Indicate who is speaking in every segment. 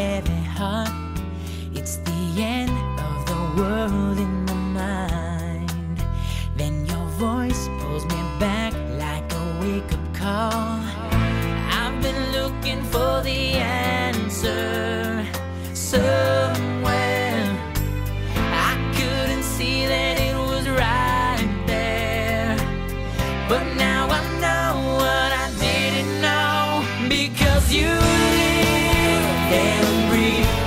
Speaker 1: head heart. It's the end of the world in my mind. Then your voice pulls me back like a wake up call. I've been looking for the answer somewhere. I couldn't see that it was right there. But now I know what I didn't know because you live.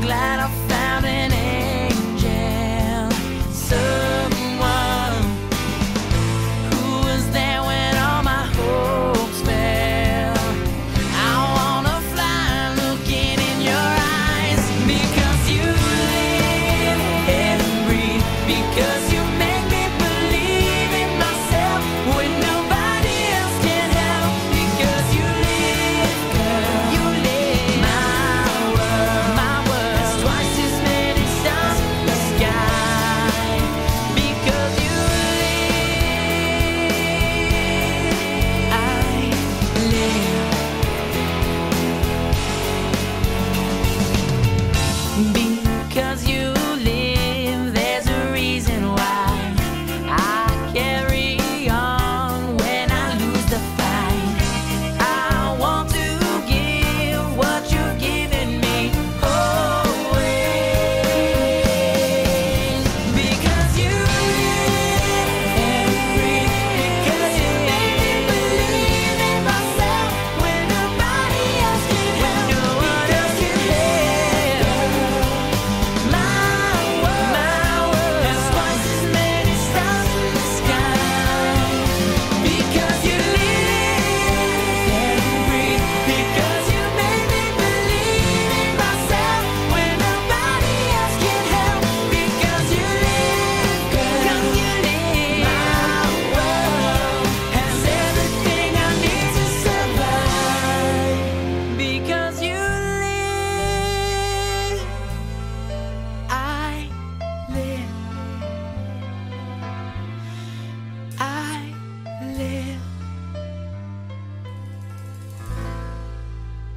Speaker 1: Glad I live. live.